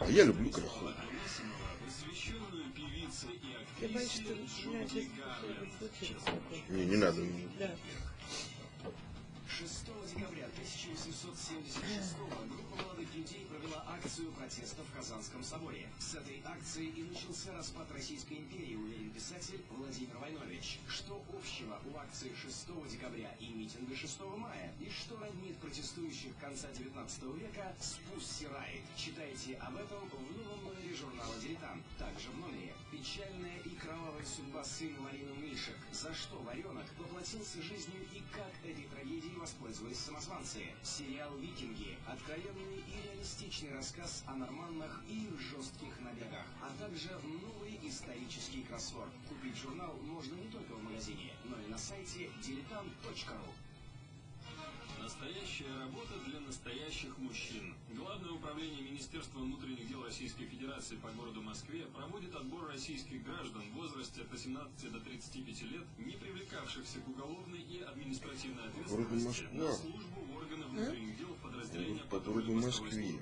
А я люблю красотку. Я боюсь, что у что-нибудь случится. Не, не надо. Да. 6 декабря 1876 группа молодых людей провела акцию протеста в Казанском соборе. С этой акции и начался распад Российской империи, уверен писатель Владимир Войнович. Что общего у акции 6 декабря и митинга 6 мая? И что роднит протестующих конца 19 века с Пусси? Читайте об этом в новом номере журнала «Дилетант». Также в номере «Печальная и кровавая судьба сына Марины Мишек». За что Варенок поплатился жизнью и как этой трагедией воспользовались самозванцы. Сериал «Викинги» – откровенный и реалистичный рассказ о норманнах и их жестких набегах, а также новый исторический кроссворд. Купить журнал можно не только в магазине, но и на сайте diletant.ru. Настоящая работа для настоящих мужчин. Главное управление Министерства внутренних дел Российской Федерации по городу Москве проводит отбор российских граждан в возрасте от 18 до 35 лет, не привлекавшихся к уголовной и административной ответственности на службу в органы внутренних дел подразделения Вроде- вроде патрульно-постовой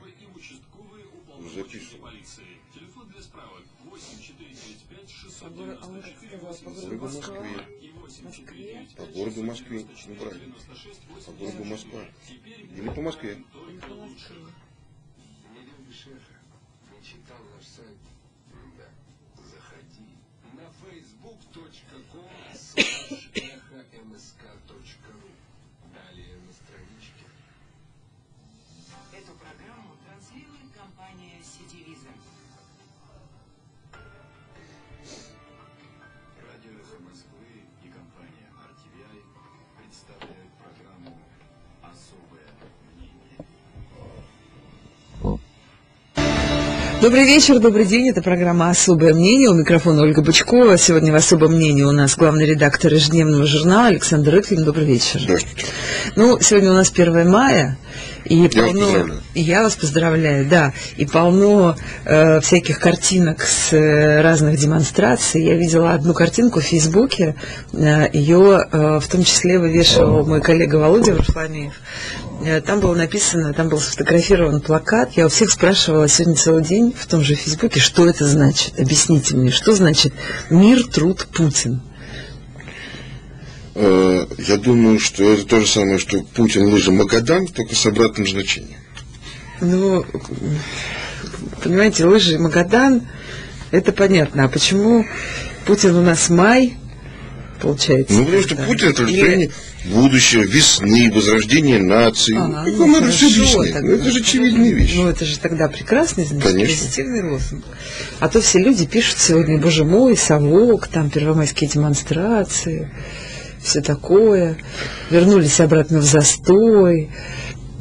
справок 8495 А он как 694 сказал, по городу. Москве. и 8 Москве? По городу Москве. Ну, правильно. По городу Москва. Или по Москве. Или по Москве. Не любишь эхо? Не читал наш сайт? Да. Заходи на facebook.com slash Далее на страничке. Эту программу Добрый вечер, добрый день. Это программа «Особое мнение». У микрофона Ольга Бычкова. Сегодня в «Особом мнении» у нас главный редактор ежедневного журнала Александр Рыклин. Добрый вечер. Здравствуйте. Ну, сегодня у нас 1 мая. И Я вас полно, поздравляю. и я вас поздравляю, да. И полно э, всяких картинок с э, разных демонстраций. Я видела одну картинку в Фейсбуке. Э, ее э, в том числе вывешивал мой коллега Володя Варфломеев. Э, Там было написано, там был сфотографирован плакат. Я у всех спрашивала сегодня целый день в том же Фейсбуке, что это значит. Объясните мне, что значит мир, труд, Путин. Э, Я думаю, что это то же самое, что Путин, лыжа, Магадан, только с обратным значением. Ну, понимаете, лыжи Магадан, это понятно. А почему Путин у нас май, получается? Ну, потому что да? Путин это Или- олицетворение будущего, весны, возрождения нации. А, ну, все хорошо объяснять? тогда. Ну, это же очевидные вещи. Ну, это же тогда прекрасный, значит, Конечно. позитивный лозунг. А то все люди пишут сегодня, боже мой, совок, там первомайские демонстрации, все такое. Вернулись обратно в застой.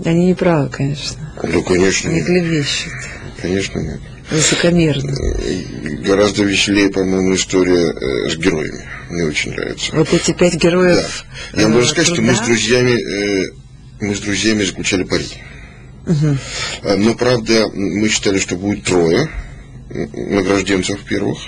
Они не правы, конечно. Ну, конечно, нет. клевещут. Конечно, нет. Высокомерно. Э, Гораздо веселее, по-моему, история э, с героями. Мне очень нравится. Вот эти пять Да. героев. Я вам э, сказать, что мы с труда. друзьями, мы с друзьями заключали пари. Э, Но, правда, мы считали, что будет трое награжденцев первых.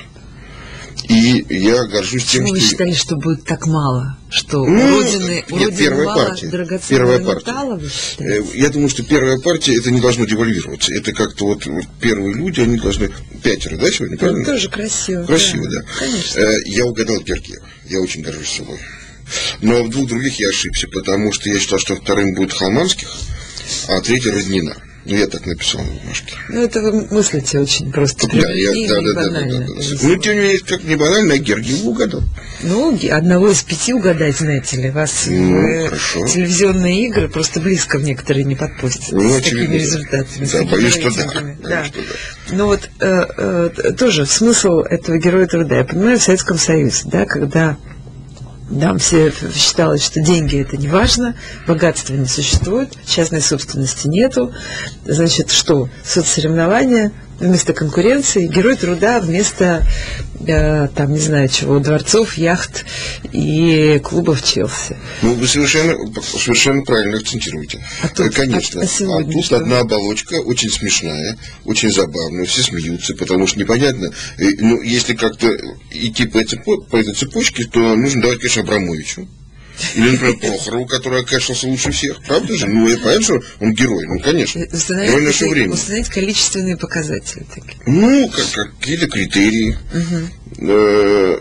И я горжусь тем, Почему вы что... считали, что будет так мало? Что Ну, Родины, нет, Родины первая мало партия. Первая партия. металла, Э? Я думаю, что первая партия, это не должно девальвироваться. Это как-то вот, вот первые люди, они должны... Пятеро, да, сегодня, Ну, правильно? тоже красиво. Красиво, да. Конечно. Э, Я угадал Гергиева. Я очень горжусь собой. Но в двух других я ошибся, потому что я считал, что вторым будет Халманских, а третий Роднина. Ну, я так написал на бумажке. Ну, это вы мыслите очень просто Да, я, да, и да, да, да, да, да. есть, Ну, тем не менее, как не банально, а Гергиева угадал. Ну, одного из пяти угадать, знаете ли, вас Ну, в хорошо. телевизионные игры просто близко в некоторые не подпустят Ну, с очевидно, такими да. результатами. с Да, такими боюсь, что да. рейтингами. Боюсь, Да. что да. Ну вот э, э, тоже смысл этого героя труда. Я понимаю, в Советском Союзе, да, когда там все считалось, что деньги это не важно, богатства не существует, частной собственности нету. Значит, что? Соцсоревнования вместо конкуренции, герой труда вместо, э, там, не знаю чего, дворцов, яхт и клубов Челси. Ну, вы совершенно, совершенно правильно акцентируете. А тут- Э, Конечно. а- а сегодня тут что? одна оболочка очень смешная, очень забавная, все смеются, потому что непонятно. Ну, если как-то идти по этой, по этой цепочке, то нужно давать, конечно, Абрамовичу. Или, например, Прохорову, который окашлялся лучше всех. Правда же? Ну, я понятно, что он герой, ну, конечно. Герой Установить, нашего какие- времени. установить количественные показатели такие. Ну, как, какие-то критерии. Э,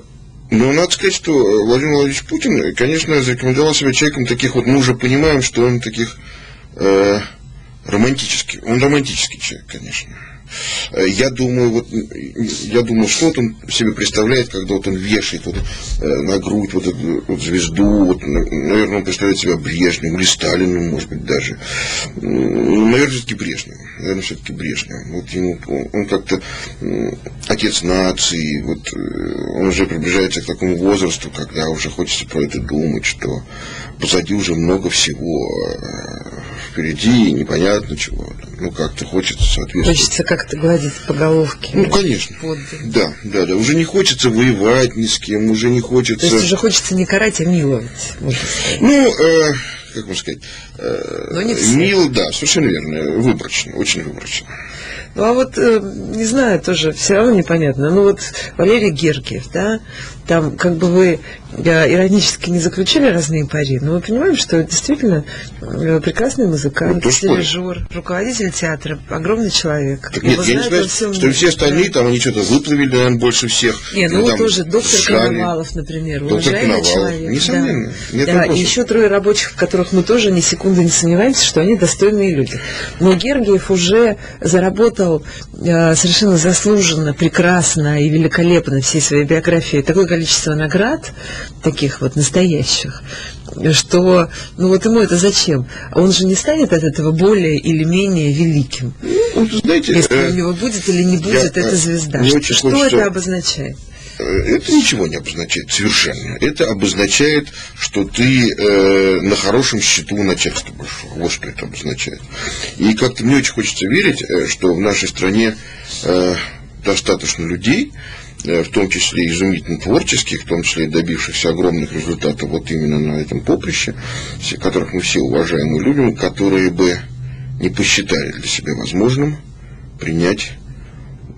Но надо сказать, что э, Владимир Владимирович Путин, конечно, зарекомендовал себя человеком таких вот, мы уже понимаем, что он таких э, романтический. Он романтический человек, конечно. Э, Я думаю, вот, я думаю, что он себе представляет, когда вот он вешает вот, э, на грудь вот эту вот звезду, вот, на- наверное, он представляет себя Брежневым или Сталиным, может быть, даже. М, Наверное, все-таки Брежневым. Наверное, все-таки Брежневым. Вот ему, он, как-то отец нации, вот э, он уже приближается к такому возрасту, когда уже хочется про это думать, что позади уже много всего, э, впереди непонятно чего. Ну, как-то хочется соответствовать. Хочется как-то гладить по головке. Ну, конечно. подвиг. Да, да, да. Уже не хочется воевать ни с кем, уже не хочется... То есть уже хочется не карать, а миловать. Ну, э, как можно сказать, э, Но не все. мило, да, совершенно верно, выборочно, очень выборочно. Ну а вот, э, не знаю, тоже все равно непонятно. Ну вот Валерий Гергиев, да, там как бы вы иронически не заключили разные пари, но мы понимаем, что действительно э, прекрасный музыкант, Ну, дирижер, руководитель театра, огромный человек. Так нет, я не знаю, что все остальные Да. там, они что-то выплавили, наверное, больше всех. Не, ну там тоже доктор сжали. Коновалов, например, Доктор уважаемый Коновалов, человек. несомненно, да. нет да, вопросов. и еще трое рабочих, в которых мы тоже ни секунды не сомневаемся, что они достойные люди. Но Гергиев уже заработал э, совершенно заслуженно, прекрасно и великолепно всей своей биографии такое количество наград, таких вот настоящих, что, ну вот ему это зачем? Он же не станет от этого более или менее великим. Ну, знаете, Если э, у него будет или не будет я, эта э, звезда. мне Что, что хочется- это обозначает? Это ничего не обозначает совершенно. Это обозначает, что ты э, на хорошем счету у начальства большого. Вот что это обозначает. И как-то мне очень хочется верить, э, что в нашей стране э, достаточно людей, в том числе изумительно творческих, в том числе добившихся огромных результатов вот именно на этом поприще, которых мы все уважаем и любим, которые бы не посчитали для себя возможным принять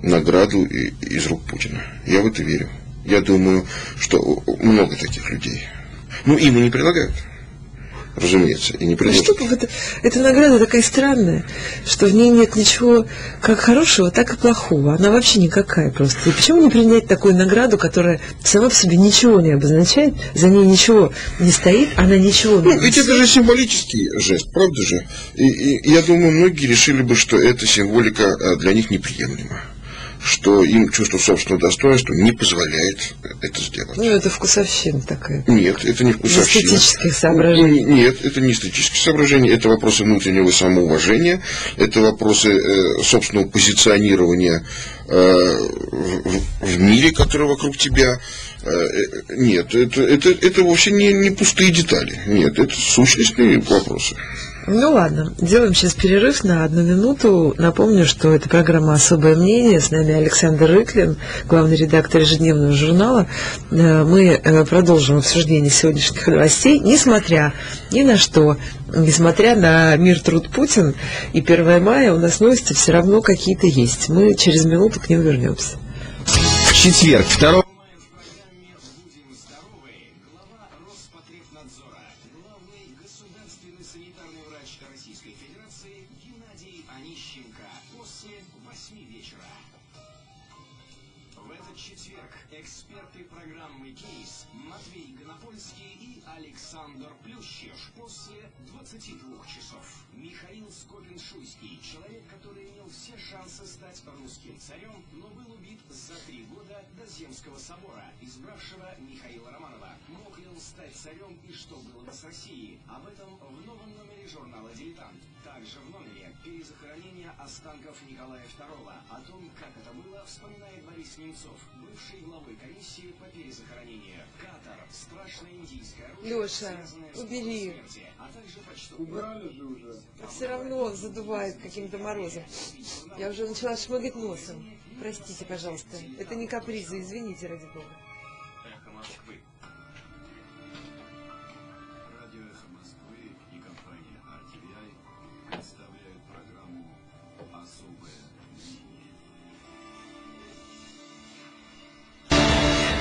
награду из рук Путина. Я в это верю. Я думаю, что много таких людей. Ну, им и не предлагают. Разумеется, и не Ну предложат. что это, эта награда такая странная, что в ней нет ничего как хорошего, так и плохого. Она вообще никакая просто. И почему не принять такую награду, которая сама по себе ничего не обозначает, за ней ничего не стоит, она ничего не Ну, ведь это же символический жест, правда же? И, и я думаю, многие решили бы, что эта символика э, для них неприемлема. Что им чувство собственного достоинства не позволяет это сделать. Ну, это вкусовщина такая. Нет, это не вкусовщина. эстетических соображений. Нет, это не эстетические соображения, это вопросы внутреннего самоуважения, это вопросы э, собственного позиционирования э, в, в мире, который вокруг тебя. Э, э, нет, это, это, это вовсе не, не пустые детали. Нет, это сущностные вопросы. Ну ладно, делаем сейчас перерыв на одну минуту. Напомню, что это программа «Особое мнение». С нами Александр Рыклин, главный редактор ежедневного журнала. Э, Мы э, продолжим обсуждение сегодняшних новостей, несмотря ни на что, несмотря на мир труд Путин и 1 мая, у нас новости все равно какие-то есть. Мы через минуту к ним вернемся. В четверг, 2 Немцов, бывший главой комиссии по перезахоронению. Катар, страшная индийская оружие, с убери. смерти, а также почтовый... Все равно задувает каким-то морозом. Я уже начала шмыгать носом. Простите, пожалуйста. Это не капризы, извините, ради бога.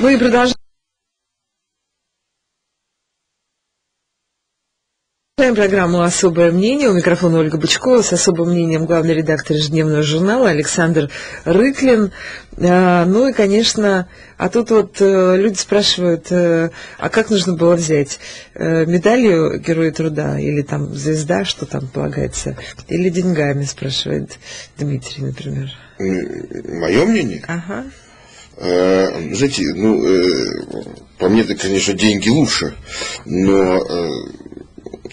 Мы продолжаем. Продолжаем программу «Особое мнение». У микрофона Ольга Бычкова с особым мнением главный редактор ежедневного журнала Александр Рыклин. А, Ну и, конечно, а тут вот э, люди спрашивают, э, а как нужно было взять? Э, Медалью Героя Труда или там звезда, что там полагается? Или деньгами, спрашивает Дмитрий, например. Мое мнение? Ага. Э, знаете, ну, э, по мне, это, конечно, деньги лучше, но... э,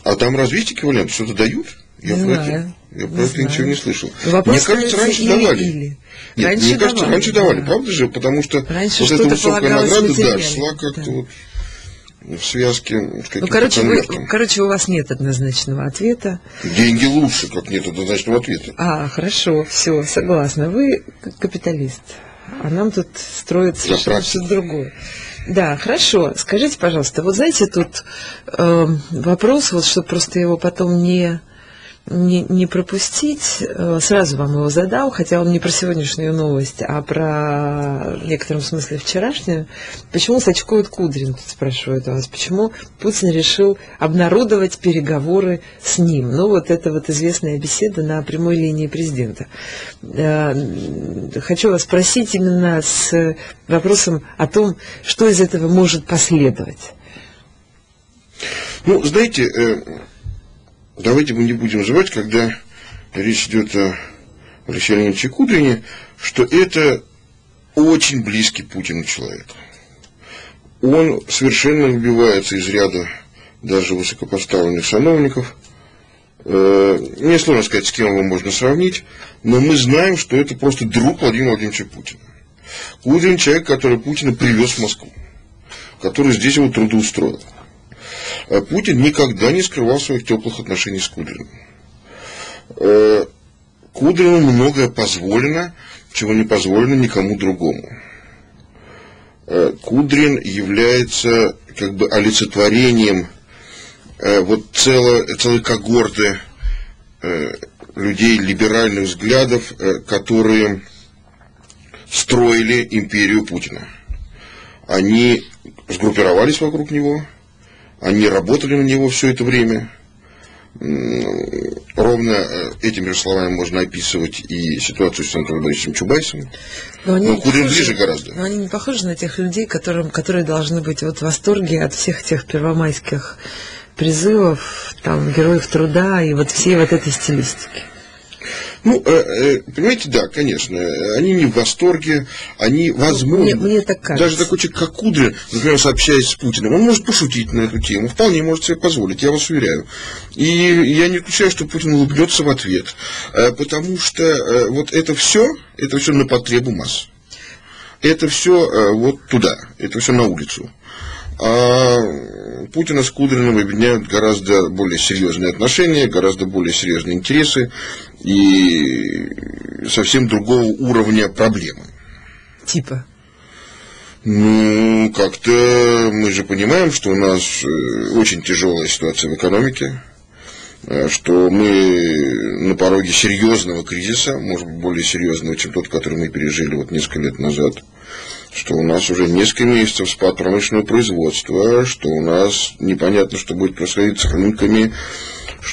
а там разве есть варианты? Что-то дают? Я Не про это, знаю, я не про это ничего не слышал. Вопрос мне кажется, раньше или- давали. или. Нет, Раньше мне кажется, давали, раньше давали, да. правда же? Потому что Раньше вот эта высокая награда, да, шла как-то да. вот в связке с каким-то Ну, короче, вы, короче, у вас нет однозначного ответа. Деньги лучше, как нет однозначного ответа. А, хорошо, все, согласна. Вы капиталист, а нам тут строят совершенно практик. что-то другое. Да, хорошо. Скажите, пожалуйста, вот знаете, тут э, вопрос, вот чтобы просто его потом не, не, не пропустить, э, сразу вам его задал, хотя он не про сегодняшнюю новость, а про в некотором смысле вчерашнюю. Почему сачкует Кудрин, спрашивают вас, почему Путин решил обнародовать переговоры с ним? Ну, вот это вот известная беседа на прямой линии президента. Э, Хочу вас спросить именно с вопросом о том, что из этого может последовать. Ну, знаете, э, давайте мы не будем забывать, когда речь идет о Алексее Леонидовиче Кудрине, что это очень близкий Путину человек. Он совершенно выбивается из ряда даже высокопоставленных сановников. Э, Мне сложно сказать, с кем его можно сравнить, но мы знаем, что это просто друг Владимира Владимировича Путина. Кудрин человек, который Путина привез в Москву, который здесь его трудоустроил. А Путин никогда не скрывал своих теплых отношений с Кудриным. Э, Кудрину многое позволено, чего не позволено никому другому. Э, Кудрин является как бы олицетворением э, вот цело- целой когорты э, людей либеральных взглядов, э, которые строили империю Путина. Они сгруппировались вокруг него, они работали на него все это время. Ровно э, этими же словами можно описывать и ситуацию с Александром Борисовичем Чубайсом. Но они Ну, не Кудрин похожи- ближе гораздо. Но они не похожи на тех людей, которым, которые должны быть вот в восторге от всех тех первомайских призывов, там, героев труда и вот всей вот этой стилистики. Ну, э, э, понимаете, да, конечно, они не в восторге, они, возможно, Мне- мне так кажется. даже такой человек, как Кудрин, например, сообщаясь с Путиным, он может пошутить на эту тему, вполне может себе позволить, я вас уверяю. И я не исключаю, что Путин улыбнется в ответ, э, потому что вот это все, это все на потребу масс. Это все вот туда, это все на улицу. А Путина с Кудриным объединяют гораздо более серьезные отношения, гораздо более серьезные интересы и совсем другого уровня проблемы. Типа. Ну, как-то мы же понимаем, что у нас э, очень тяжелая ситуация в экономике, э, что мы на пороге серьезного кризиса, может быть, более серьезного, чем тот, который мы пережили вот несколько лет назад, что у нас уже несколько месяцев спад промышленного производства, что у нас непонятно, что будет происходить с рынками.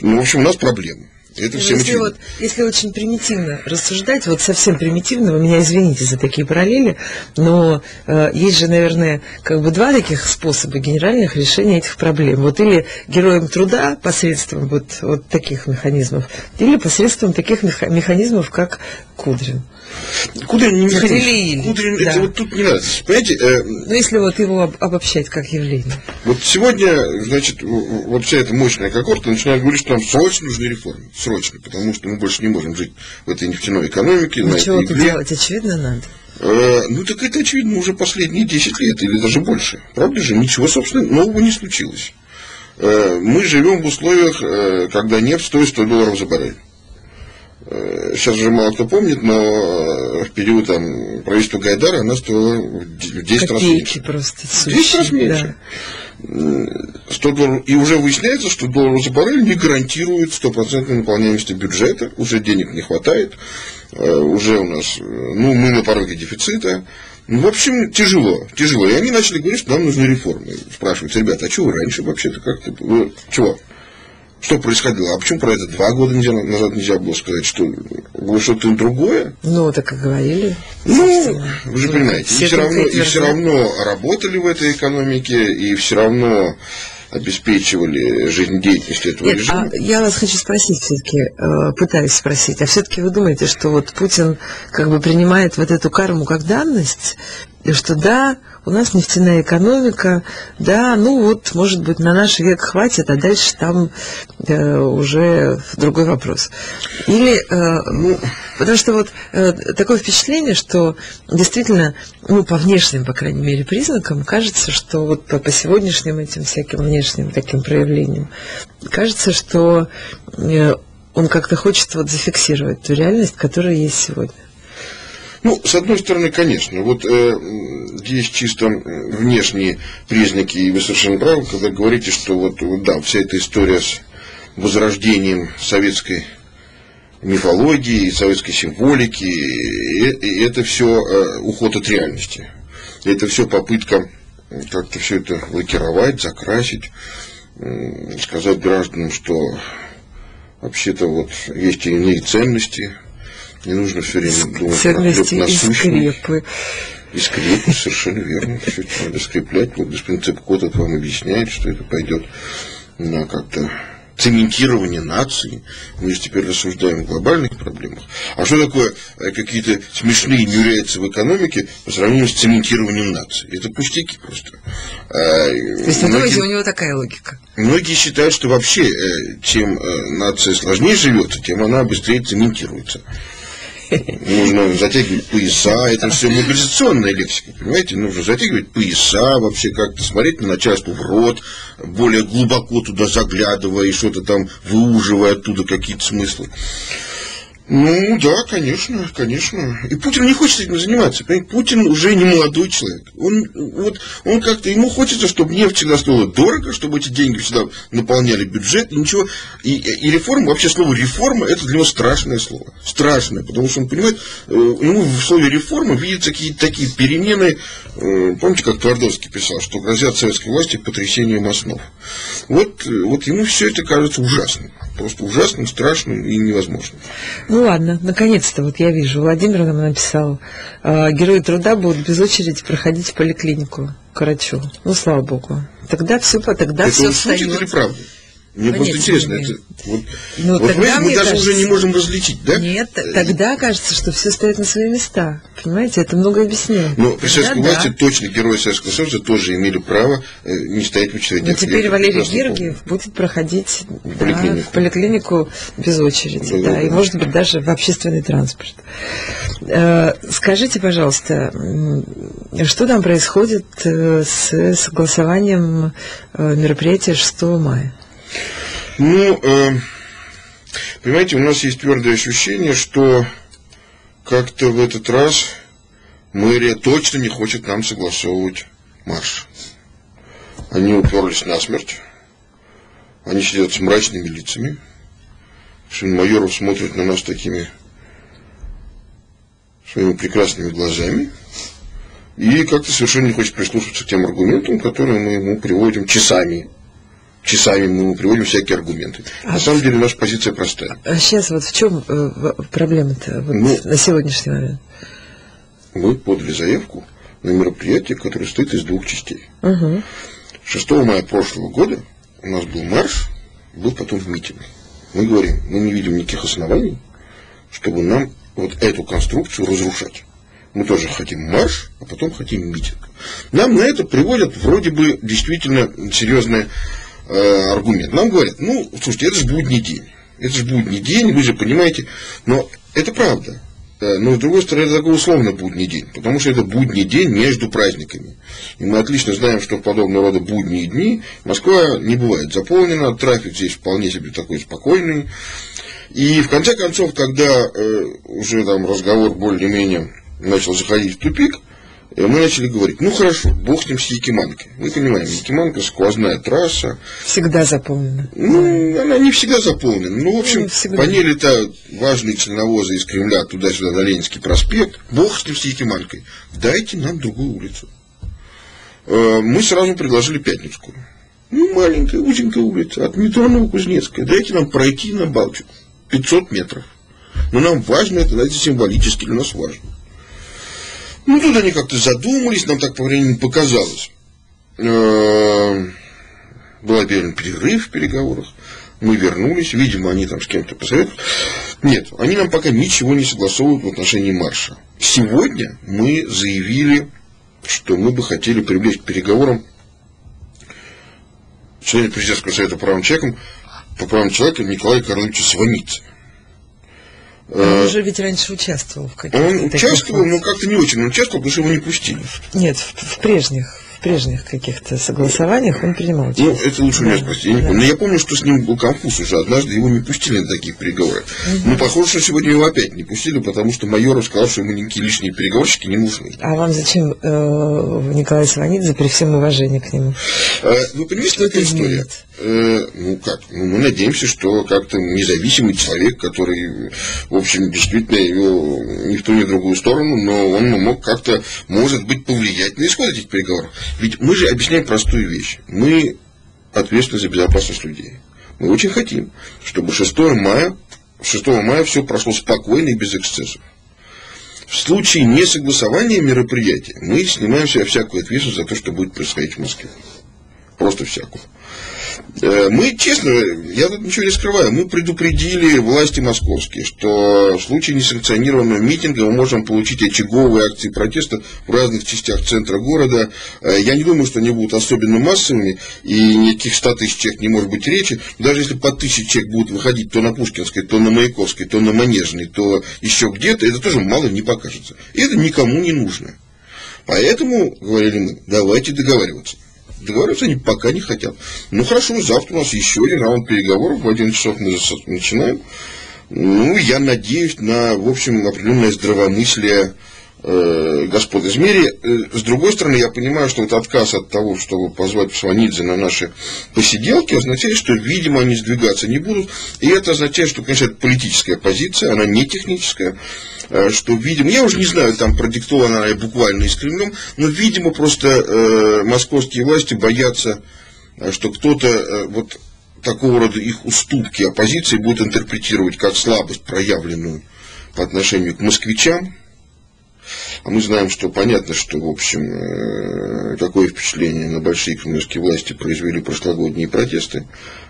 Ну, в общем, у нас проблемы. Это всем если, очевидно. вот, если очень примитивно рассуждать, вот совсем примитивно, вы меня извините за такие параллели, но э, есть же, наверное, как бы два таких способа генеральных решения этих проблем. Вот или героем труда посредством вот, вот таких механизмов, или посредством таких меха- механизмов, как Кудрин. Кудрин не или-или, Кудрин, да. это вот тут не надо. Понимаете, э, Ну, если вот его об- обобщать как явление. Вот сегодня, значит, вот вся эта мощная когорта начинает говорить, что нам срочно нужны реформы. Срочно, потому что мы больше не можем жить в этой нефтяной экономике, Ну, чего тут делать? Очевидно, надо. Э, ну, так это очевидно уже последние 10 лет или даже больше. Правда же? Ничего, собственно, нового не случилось. Э, мы живем в условиях, э, когда нефть стоит 100 долларов за баррель. Э, Сейчас уже мало кто помнит, но э, в период там, правительства Гайдара она стоила в д- в 10 раз меньше. Копейки просто. 10 раз сущие, меньше. М, 100 долларов. И уже выясняется, что доллар за баррель не гарантирует стопроцентной наполняемости бюджета. Уже денег не хватает. Э, Уже у нас, ну, мы на пороге дефицита. Ну, в общем, тяжело, тяжело. И они начали говорить, что нам нужны реформы. Спрашивают, ребята, а чего вы раньше вообще-то как-то? Вы чего? Что происходило? А почему про это два года нельзя, назад нельзя было сказать? Что было что-то другое? Ну, так и говорили. Ну, вы же Ну, понимаете, и все, равно, и все равно работали в этой экономике, и все равно обеспечивали жизнедеятельность этого Нет, режима. а я вас хочу спросить все-таки, пытаюсь спросить, а все-таки вы думаете, что вот Путин как бы принимает вот эту карму как данность, и что да, у нас нефтяная экономика, да, ну вот, может быть, на наш век хватит, а дальше там э, уже другой вопрос. Или, э, ну, потому что вот э, такое впечатление, что действительно, ну, по внешним, по крайней мере, признакам, кажется, что вот по, по сегодняшним этим всяким внешним таким проявлениям, кажется, что э, он как-то хочет вот зафиксировать ту реальность, которая есть сегодня. Ну, с одной стороны, конечно, вот э, есть чисто внешние признаки, и вы совершенно правы, когда говорите, что вот, да, вся эта история с возрождением советской мифологии, советской символики, и, и это все уход от реальности. Это все попытка как-то все это лакировать, закрасить, м, сказать гражданам, что вообще-то вот есть иные ценности, не нужно все время думать про хлеб Ценности и скрепы. И скрепы, совершенно верно. Все это надо скреплять. Вот господин Цепкот это вам объясняет, что это пойдет на как-то цементирование нации. Мы же теперь рассуждаем о глобальных проблемах. А что такое э, какие-то смешные нюряется в экономике по сравнению с цементированием нации? Это пустяки просто. А, То есть, многие- думаете, у него такая логика? Многие считают, что вообще, э, чем э, нация сложнее живется, тем она быстрее цементируется. Нужно затягивать пояса, это все мобилизационная лексика, понимаете? Нужно затягивать пояса, вообще как-то смотреть на начальство в рот, более глубоко туда заглядывая и что-то там выуживая оттуда какие-то смыслы. Ну, да, конечно, конечно. И Путин не хочет этим заниматься. Понимаете? Путин уже не молодой человек. Он, вот, он как-то, ему хочется, чтобы нефть всегда стоила дорого, чтобы эти деньги всегда наполняли бюджет, и ничего. И, и реформа, вообще слово реформа, это для него страшное слово. Страшное, потому что он понимает, э, ему в слове реформа видятся какие-то такие перемены, помните, как Твардовский писал, что грозят советской власти потрясением основ. Вот, э, вот ему все это кажется ужасным. Просто ужасным, страшным и невозможным. Ну ладно, наконец-то, вот я вижу, Владимир нам написал, э, герои труда будут без очереди проходить в поликлинику к врачу. Ну, слава богу. Тогда все, тогда это все встает. правда? Мне Понятия просто интересно, не это, вот, Ну, вот тогда, мы даже уже не кажется- можем различить, да? Нет, тогда кажется, что все стоит на свои места. Понимаете, это много объясняет. Но при советской Тогда власти да. точно герои Советского Союза тоже имели право э, не стоять в очередях. Но Ну, теперь Валерий Гергиев будет проходить да, поликлинику. в поликлинику без очереди, Да, да, да, и, да. может быть, даже в общественный транспорт. Э, Скажите, пожалуйста, что там происходит э, с согласованием мероприятия 6 мая? Ну, э, понимаете, у нас есть твердое ощущение, что как-то в этот раз мэрия точно не хочет нам согласовывать марш. Они уперлись насмерть. Они сидят с мрачными лицами. Сын Майоров смотрит на нас такими своими прекрасными глазами. И как-то совершенно не хочет прислушиваться к тем аргументам, которые мы ему приводим часами. Часами мы приводим всякие аргументы. На А самом деле наша позиция простая. Сейчас вот в чем проблема-то вот Ну, на сегодняшний момент? Мы подали заявку на мероприятие, которое состоит из двух частей. Угу. 6 мая прошлого года у нас был марш, был потом митинг. Мы говорим, мы не видим никаких оснований, чтобы нам вот эту конструкцию разрушать. Мы тоже хотим марш, а потом хотим митинг. Нам на это приводят вроде бы действительно серьезный э, аргумент. Нам говорят, ну, слушайте, это же будний день. Это же будний день, вы же понимаете. Но это правда. Э, Но, с другой стороны, это такой условно будний день, потому что это будний день между праздниками. И мы отлично знаем, что в подобного рода будние дни Москва не бывает заполнена, трафик здесь вполне себе такой спокойный. И в конце концов, когда э, уже там разговор более-менее начал заходить в тупик, мы начали говорить, ну хорошо, бог с ним с Якиманкой. Мы понимаем, Якиманка сквозная трасса, Всегда заполнено. ну, она не всегда заполнена. Ну, в общем, Ну, всегда. понели-то важные членовозы из Кремля туда-сюда на Ленинский проспект. Бог с ним, с Якиманкой. Дайте нам другую улицу. Э, Мы сразу предложили Пятницкую. Ну, маленькая, узенькая улица, от метро Новокузнецкая. Дайте нам пройти на Балтику. 500 метров. Но нам важно это, знаете, символически для нас важно. Ну, тут они как-то задумались, нам так по времени показалось. Э, Был объявлен перерыв в переговорах. Мы вернулись, видимо, они там с кем-то посоветуют. Нет, они нам пока ничего не согласовывают в отношении марша. Сегодня мы заявили, что мы бы хотели привлечь к переговорам члена президентского совета по правам человека, по правам человека Николая Карловича Сванидзе. Он уже ведь раньше участвовал в каких-то Он участвовал, но как-то не очень он участвовал, потому что его не пустили. Нет, в, в прежних, в прежних каких-то согласованиях он принимал Ну, участие. это лучше у меня спросить. Я не Да. помню. Но я помню, что с ним был конфуз уже. Однажды его не пустили на такие переговоры. Но похоже, что сегодня его опять не пустили, потому что Майоров сказал, что ему никакие лишние переговорщики не нужны. А вам зачем э, Николай Сванидзе при всем уважении к нему? Э, Вы понимаете, это история? изменит? Э, Ну как? Ну, мы надеемся, что как-то независимый человек, который, в общем, действительно его ни в ту, ни в другую сторону, но он мог как-то, может быть, повлиять на исход этих переговоров. Ведь мы же объясняем простую вещь. Мы ответственны за безопасность людей. Мы очень хотим, чтобы 6 мая, 6 мая все прошло спокойно и без эксцессов. В случае несогласования мероприятия мы снимаем себя всякую ответственность за то, что будет происходить в Москве. Просто всякую. Э, Мы, честно, я тут ничего не скрываю, мы предупредили власти московские, что в случае несанкционированного митинга мы можем получить очаговые акции протеста в разных частях центра города. Э, Я не думаю, что они будут особенно массовыми, и никаких 100 тысяч человек не может быть речи. Даже если по тысяче человек будут выходить то на Пушкинской, то на Маяковской, то на Манежной, то еще где-то, это тоже мало не покажется. И это никому не нужно. Поэтому, говорили мы, давайте договариваться. Договариваться они пока не хотят. Ну хорошо, завтра у нас еще один раунд переговоров. В 11 часов мы начинаем. Ну, я надеюсь на, в общем, определенное здравомыслие господ из мире. Э, С другой стороны, я понимаю, что вот отказ от того, чтобы позвать Сванидзе на наши посиделки, означает, что, видимо, они сдвигаться не будут. И это означает, что, конечно, это политическая позиция, она не техническая. Э, Что, видимо, я уже не знаю, там продиктована она буквально из Кремлем, но, видимо, просто э, московские власти боятся, э, что кто-то э, вот такого рода их уступки оппозиции будет интерпретировать как слабость, проявленную по отношению к москвичам. А мы знаем, что понятно, что, в общем, э, какое впечатление на большие кремлевские власти произвели прошлогодние протесты.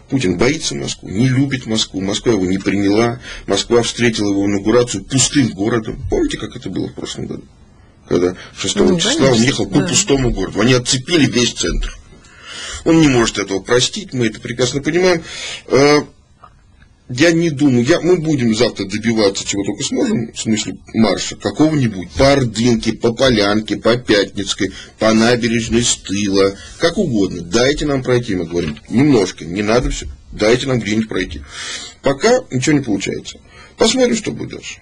Путин боится Москву, не любит Москву, Москва его не приняла, Москва встретила его инаугурацию пустым городом. Помните, как это было в прошлом году? Когда 6 Ну, числа он ехал по да. пустому городу. Они отцепили весь центр. Он не может этого простить, мы это прекрасно понимаем. Я не думаю, я, мы будем завтра добиваться чего только сможем, в смысле марша, какого-нибудь, по Ордынке, по Полянке, по Пятницкой, по набережной с как угодно. Дайте нам пройти, мы говорим, немножко, не надо все, дайте нам где-нибудь пройти. Пока ничего не получается. Посмотрим, что будет дальше.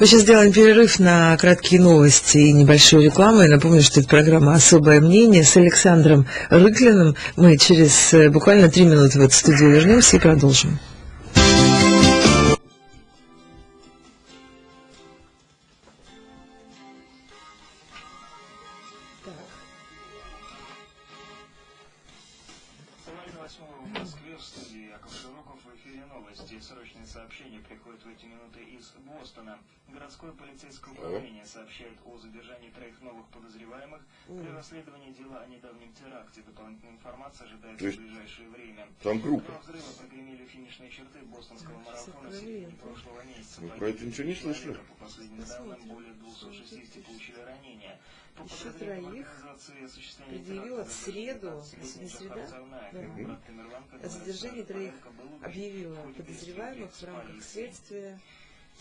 Мы сейчас сделаем перерыв на краткие новости и небольшую рекламу. Я напомню, что это программа «Особое мнение» с Александром Рыклиным. Мы через э, буквально три минуты в эту студию вернемся и продолжим. При расследовании дела о недавнем теракте. Дополнительная информация ожидается То есть в ближайшее время. Там группа. Два взрыва прогремели финишные черты бостонского марафона в середине прошлого месяца. Мы про это ничего не слышали. По последним данным, более 260 получили ранения. По Еще троих теракта в среду, 15-летняя среда, да. О задержании троих объявила подозреваемых в рамках следствия.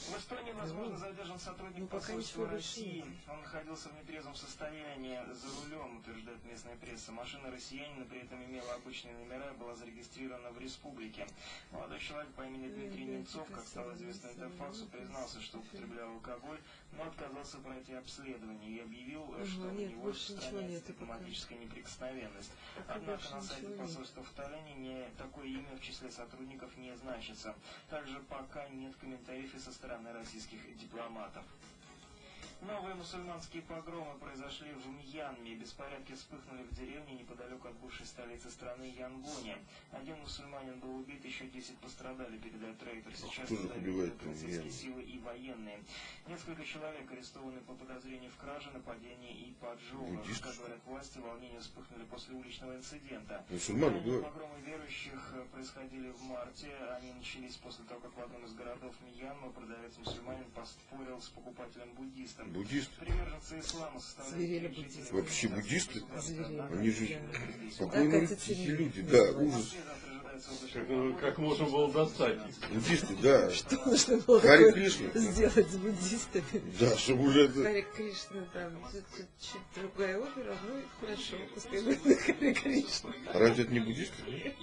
В Эстонии, возможно, Ну, задержан сотрудник ну, посольства России. Он находился в нетрезвом состоянии за рулем, утверждает местная пресса. Машина россиянина при этом имела обычные номера и была зарегистрирована в республике. Молодой человек по имени Дмитрий да, Немцов, как стало известно Интерфаксу, ну, признался, что употреблял алкоголь, но отказался пройти обследование и объявил, что у него распространяется дипломатическая неприкосновенность. Однако на сайте посольства в Таллине не, такое имя в числе сотрудников не значится. Также пока нет комментариев и со стороны российских дипломатов. Новые мусульманские погромы произошли в Мьянме. Беспорядки вспыхнули в деревне неподалеку от бывшей столицы страны Янгоне. Один мусульманин был убит, еще 10 пострадали, передает Рейтер. Сейчас же туда убивает полицейские силы и военные. Несколько человек арестованы по подозрению в краже, нападении и поджогах. Как говорят власти, волнения вспыхнули после уличного инцидента. Мусульмане. Погромы верующих э, происходили в марте. Они начались после того, как в одном из городов Мьянмы продавец-муsulманин поспорил с покупателем-буддистом. Буддисты. Зверели буддисты. Вообще буддисты? Зверели. Они же Да. спокойные цивили- люди. Да, ужас. Как, как можно было достать их? Буддисты, да. Что нужно было Хари Кришна. сделать с буддистами? Да, чтобы уже это... Хари Кришна там чуть, другая опера, ну и хорошо, пускай будет Хари Кришна. А разве это не буддисты?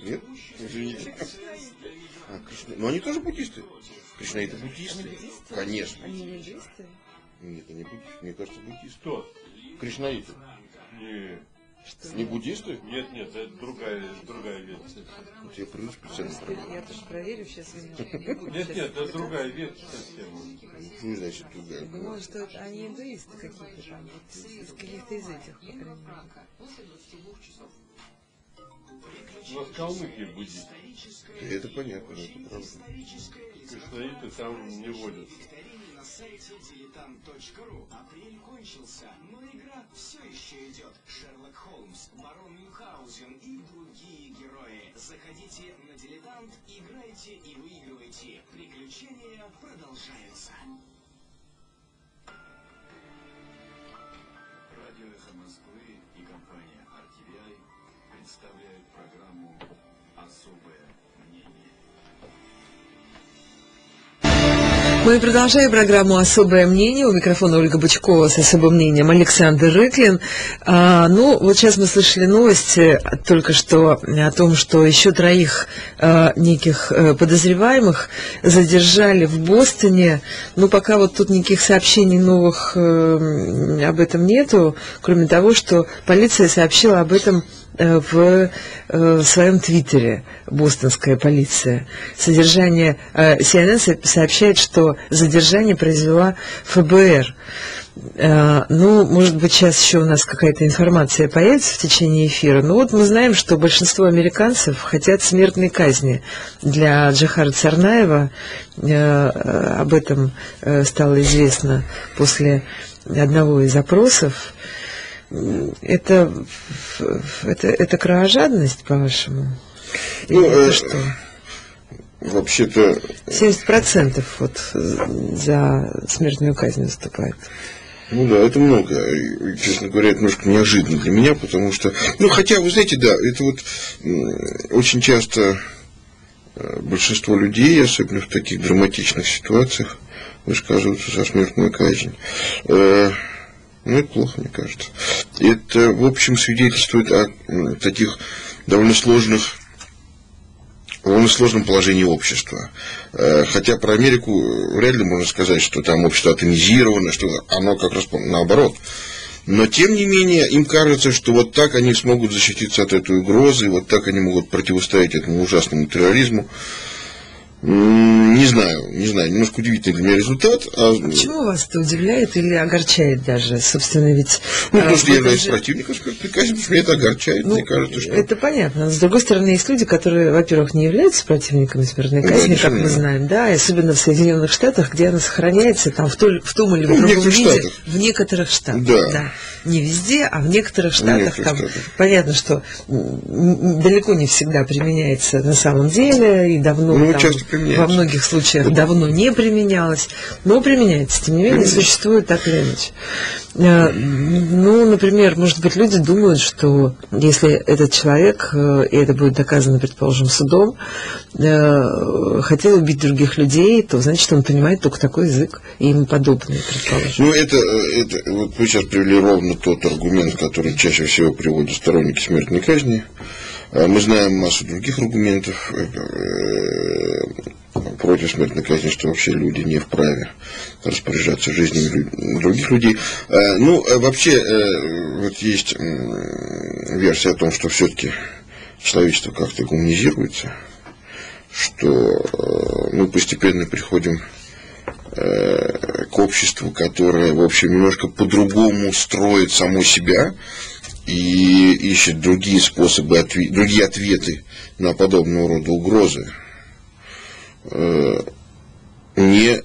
Нет? Извините. А, Кришна... Но они тоже буддисты. Кришнаиты буддисты. Буддисты? Конечно. Они не буддисты? Нет, они буддисты. Мне кажется, буддисты. Кто? Кришнаиты. Не, Что? Не буддисты? нет, нет, это другая, другая версия. Вот я приду специально Я проверю. тоже проверю, сейчас не Нет, нет, это другая версия совсем. Ну, значит, другая. Я думала, что это они индуисты какие-то там, из, каких-то из этих, по крайней мере. У нас Калмыкия буддисты. Это понятно, это правда. Кришнаиты там не водятся. Сайте diletant.ru. Апрель кончился, но игра все еще идет. Шерлок Холмс, Барон Мюнхгаузен и другие герои. Заходите на дилетант, играйте и выигрывайте. Приключения продолжаются. Радио «Эхо Москвы» и компания RTVI представляют программу «Особое мнение». Мы продолжаем программу «Особое мнение». У микрофона Ольга Бычкова с особым мнением Александр Рыклин. А, ну, вот сейчас мы слышали новости только что о том, что еще троих а, неких э, подозреваемых задержали в Бостоне. Ну, пока вот тут никаких сообщений новых э, об этом нету, кроме того, что полиция сообщила об этом в э, в своем твиттере бостонская полиция. Содержание э, CNN со- сообщает, что задержание произвела ФБР. Э, Ну, может быть, сейчас еще у нас какая-то информация появится в течение эфира. Но вот мы знаем, что большинство американцев хотят смертной казни для Джахара Царнаева. Э, э, Об этом э, стало известно после одного из опросов. Это, это, это кровожадность, по-вашему? Ну, это э, что? Вообще-то, 70% вот за смертную казнь выступает. ну да, это много. И, честно говоря, это немножко неожиданно для меня, потому что, ну, хотя, вы знаете, да, это вот очень часто э, большинство людей, особенно в таких драматичных ситуациях, высказываются за смертную казнь. Ну, это плохо, мне кажется. Это, в общем, свидетельствует о таких довольно сложных довольно сложном положении общества. Э, Хотя про Америку э, вряд ли можно сказать, что там общество атомизировано, что оно как раз наоборот. Но тем не менее, им кажется, что вот так они смогут защититься от этой угрозы, вот так они могут противостоять этому ужасному терроризму. Не знаю, не знаю, немножко удивительный для меня результат. А, ну, Почему вас это удивляет или огорчает даже? Собственно, ведь... ну, а, потому что я в являюсь же- противником казни, потому что меня это огорчает. Ну, мне кажется, что... Это понятно. С другой стороны, есть люди, которые, во-первых, не являются противниками смертной Да, казни, как мы знаем, да, и особенно в Соединенных Штатах, где она сохраняется там в, той- в том или в Ну, в другом некоторых виде. штатах. В некоторых штатах. Да. Не везде, а в некоторых штатах. некоторых там, штатах. Понятно, что далеко не всегда применяется на самом деле, и давно Ну, там, часто применяется. во многих случаях давно не применялось, но применяется. Тем не менее, существует так или иначе. Э, Ну, например, может быть, люди думают, что если этот человек, э, и это будет доказано, предположим, судом, э, хотел убить других людей, то значит он понимает только такой язык и ему подобные, предположим. Ну, это, это, вот вы сейчас привели ровно тот аргумент, который чаще всего приводят сторонники смертной казни. А Мы знаем массу других аргументов э, э, против смертной казни, что вообще люди не вправе распоряжаться жизнями других людей. Э, Ну, э, вообще, э, вот есть версия о том, что все-таки человечество как-то гуманизируется, что э, мы постепенно приходим э, к обществу, которое, в общем, немножко по-другому строит само себя и ищет другие способы, другие ответы на подобного рода угрозы, э, не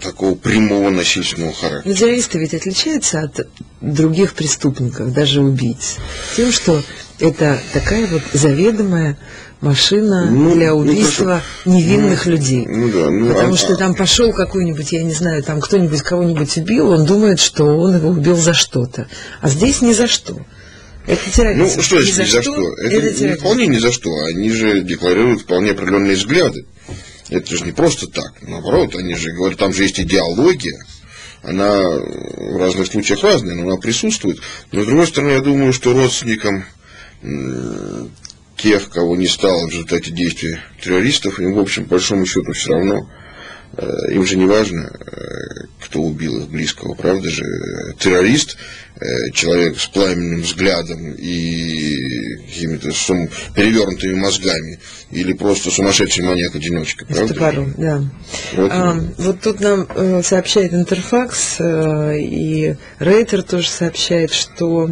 такого прямого насильственного характера. Но террористы ведь отличаются от других преступников, даже убийц, тем, что это такая вот заведомая машина Ну, для ну, убийства хорошо. невинных людей. Ну да, ну, Потому а- что там пошел какой-нибудь, я не знаю, там кто-нибудь кого-нибудь убил, он думает, что он его убил за что-то. А здесь ни за что. Это Ну, терроризм. что значит ни за что? Это, не терроризм. вполне ни за что. Они же декларируют вполне определенные взгляды. Это же не просто так. Наоборот, они же говорят, там же есть идеология. Она в разных случаях разная, но она присутствует. Но, с другой стороны, я думаю, что родственникам тех, кого не стало в результате действий террористов, им, в общем, по большому счету все равно. Э, Им же не важно, э, кто убил их близкого, правда же? Террорист, э, человек с пламенным взглядом и какими-то сум- перевернутыми мозгами, или просто сумасшедший маньяк-одиночка, правда? топором, да. Вот А, вот тут нам сообщает Интерфакс, и Рейтер тоже сообщает, что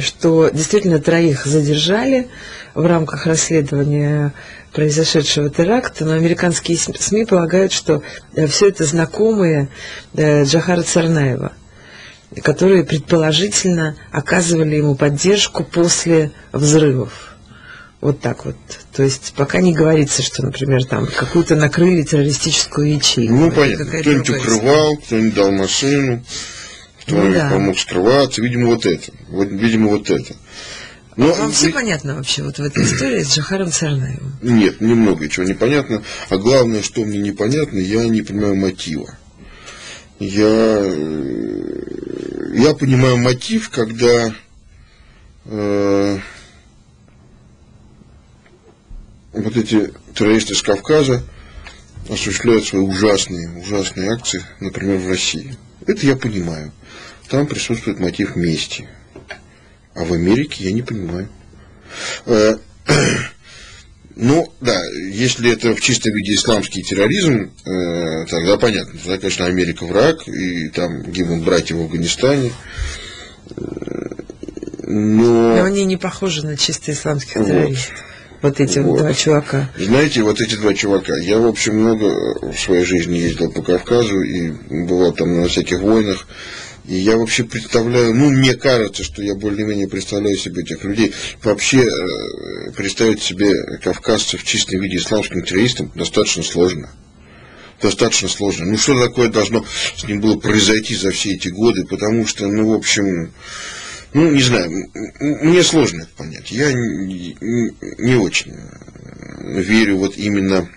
что действительно троих задержали в рамках расследования произошедшего теракта, но американские СМ- СМИ полагают, что все это знакомые э, Джахара Царнаева, которые предположительно оказывали ему поддержку после взрывов. Вот так вот. То есть пока не говорится, что, например, там какую-то накрыли террористическую ячейку. Ну, понятно. Кто-нибудь укрывал, кто-нибудь дал машину, кто-нибудь Ну да. помог скрываться. Видимо, вот это. Вот, видимо, вот это. Но, Вам все понятно вообще вот в этой истории с Джахаром Царнаевым? Нет, немного чего непонятно. А главное, что мне непонятно, я не понимаю мотива. Я, э, я понимаю мотив, когда э, вот эти террористы с Кавказа осуществляют свои ужасные, ужасные акции, например, в России. Это я понимаю. Там присутствует мотив мести. А в Америке я не понимаю. Э, Ну, да, если это в чистом виде исламский терроризм, э, тогда понятно. Тогда, конечно, Америка враг, и там гибнут братья в Афганистане. Э, Но Но, они не похожи на чисто исламских Вот. террористов. Вот эти вот Вот. два чувака. знаете, вот эти два чувака, я, в общем, много в своей жизни ездил по Кавказу и бывал там на всяких войнах. И я вообще представляю, ну, мне кажется, что я более-менее представляю себе этих людей. Вообще э, представить себе кавказцев в чистом виде исламским террористом достаточно сложно. Достаточно сложно. Ну, что такое должно с ним было произойти за все эти годы? Потому что, ну, в общем, ну, не знаю, мне сложно это понять. Я не, не- не очень э, верю вот именно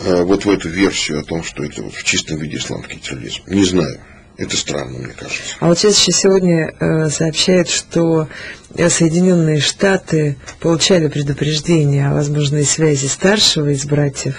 э, вот в эту версию о том, что это вот в чистом виде исламский терроризм. Не знаю. Это странно, мне кажется. А вот сейчас еще сегодня э, сообщают, что э, Соединенные Штаты получали предупреждение о возможной связи старшего из братьев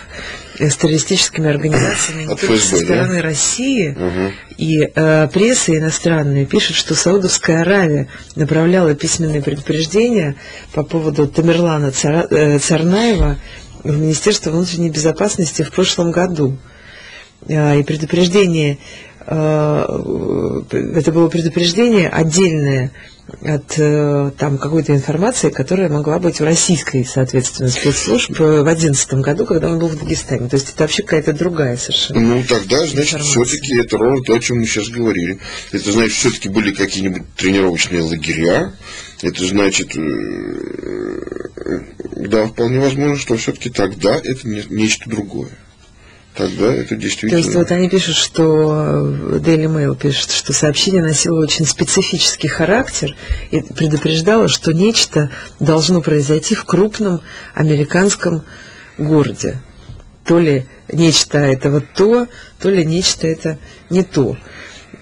э, с террористическими организациями не только со да? стороны России, Мгм. и э, пресса иностранная пишет, что Саудовская Аравия направляла письменные предупреждения по поводу Тамерлана Цара- э, Царнаева в Министерство внутренней безопасности в прошлом году. А, И предупреждение, э, это было предупреждение отдельное от э, там какой-то информации, которая могла быть у российской, соответственно, спецслужб э, в 2011 году, когда он был в Дагестане. То есть это вообще какая-то другая совершенно. Ну, тогда, значит, все-таки это ровно то, о чем мы сейчас говорили. Это, значит, все-таки были какие-нибудь тренировочные лагеря. Это значит, э, да, вполне возможно, что все-таки тогда это не- нечто другое. Тогда это То действительно... есть вот они пишут, что э, Daily Mail пишет, что сообщение носило очень специфический характер и предупреждало, что нечто должно произойти в крупном американском городе. То ли нечто это вот то, то ли нечто это не то.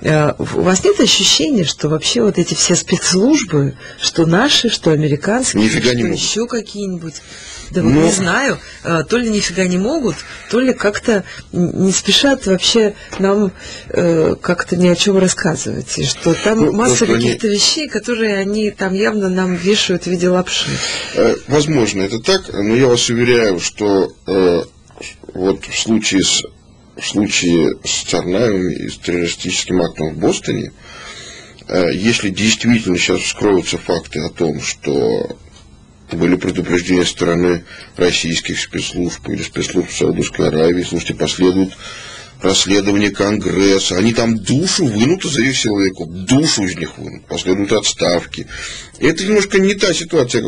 Э, У вас нет ощущения, что вообще вот эти все спецслужбы, что наши, что американские, Нифига что еще какие-нибудь, да вот Ну. не знаю, э, то ли нифига не могут, то ли как-то не спешат вообще нам э, как-то ни о чем рассказывать. И что там Ну, масса просто они- каких-то вещей, которые они там явно нам вешают в виде лапши. Э, Возможно, это так, но я вас уверяю, что э, вот в случае с в случае с Царнаевым и с террористическим актом в Бостоне, э, если действительно сейчас вскроются факты о том, что были предупреждения стороны российских спецслужб или спецслужб Саудовской Аравии, слушайте, последует расследование Конгресса, они там душу вынут из этих человеков, душу из них вынут, последуют отставки. Это немножко не та ситуация.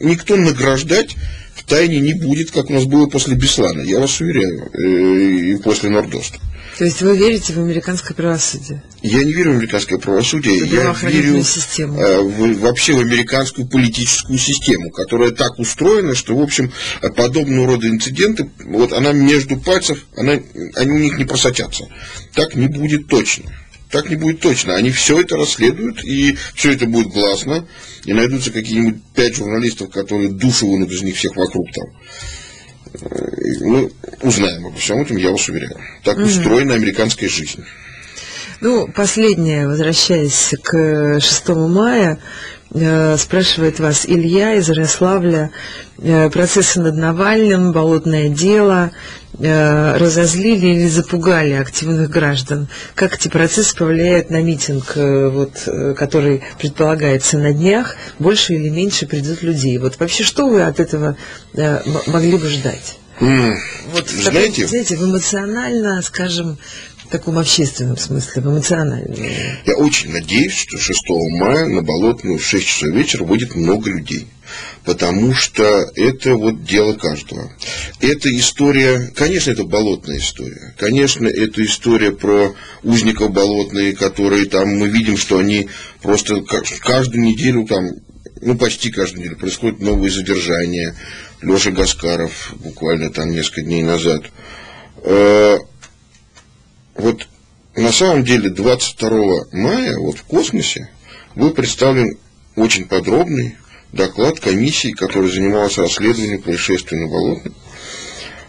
Никто награждать в тайне не будет, как у нас было после Беслана, я вас уверяю, э, и после Нордоста. То есть вы верите в американское правосудие? Я не верю в американское правосудие, я верю систему. э, в- вообще в американскую политическую систему, которая так устроена, что, в общем, подобного рода инциденты, вот она между пальцев, она, они у них не просочатся. Так не будет точно. Так не будет точно. Они все это расследуют, и все это будет гласно, и найдутся какие-нибудь пять журналистов, которые душу вынут из них всех вокруг там. Э, Мы узнаем обо всем этом, я вас уверяю. Так устроена американская жизнь. Ну, последнее, возвращаясь к 6 мая, спрашивает вас Илья из Ярославля. Э, процессы над Навальным, болотное дело э, разозлили или запугали активных граждан? Как эти процессы повлияют на митинг, э, вот, э, который предполагается на днях? Больше или меньше придут людей? Вот вообще, что вы от этого э, могли бы ждать? М, Вот в Знаете, таком, знаете, в эмоционально, скажем, таком общественном смысле, в эмоциональном. Я очень надеюсь, что 6 мая на Болотную в 6 часов вечера будет много людей. Потому что это вот дело каждого. Это история, конечно, это болотная история. Конечно, это история про узников болотные, которые там, мы видим, что они просто ка- каждую неделю там, ну почти каждую неделю происходят новые задержания. Леша Гаскаров буквально там несколько дней назад. Вот на самом деле 22 мая вот в космосе был представлен очень подробный доклад комиссии, которая занималась расследованием происшествия на Болотном.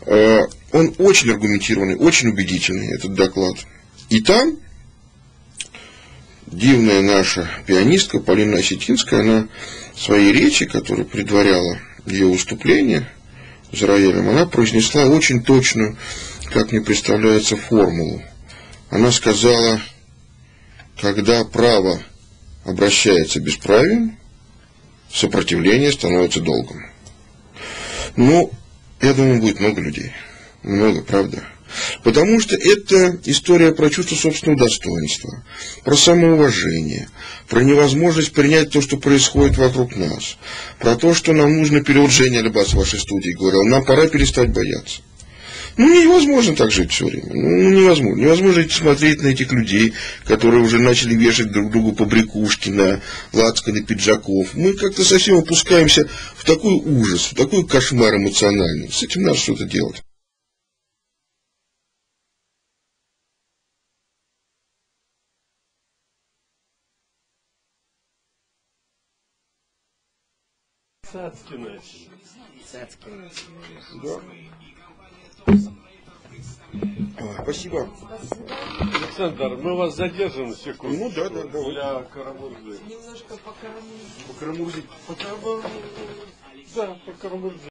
Э, Он очень аргументированный, очень убедительный, этот доклад. И там дивная наша пианистка Полина Осетинская, она в своей речи, которая предваряла ее выступление Израилем, она произнесла очень точную, как мне представляется, формулу. Она сказала, когда право обращается бесправием, сопротивление становится долгом. Ну, я думаю, будет много людей. Много, правда. Потому что это история про чувство собственного достоинства, про самоуважение, про невозможность принять то, что происходит вокруг нас, про то, что нам нужно период Женя Алибас в вашей студии говорил, нам пора перестать бояться. Ну, невозможно так жить все время. Ну, невозможно. Невозможно смотреть на этих людей, которые уже начали вешать друг другу побрякушки на лацканы пиджаков. Мы как-то совсем опускаемся в такой ужас, в такой кошмар эмоциональный. С этим надо что-то делать. Цацки начали. Спасибо. Александр, мы вас задержим на секунду. Ну да, да, давай. Для Карамурзы. Немножко пока По Карамурзе. По Карамурзе. Да, по Карамурзе.